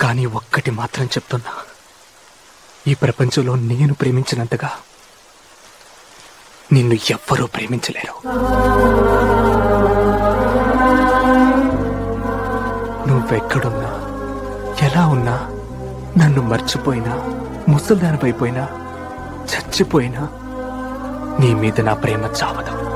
కానీ ఒక్కటి మాత్రం చెప్తున్నా. ఈ ప్రపంచంలో నేను ప్రేమించినంతగా నిన్ను ఎవ్వరూ ప్రేమించలేరు. నువ్వెక్కడున్నా ఎలా ఉన్నా నన్ను మర్చిపోయినా ముసల్దానమైపోయినా చచ్చిపోయినా నీ మీద నా ప్రేమ చావదు.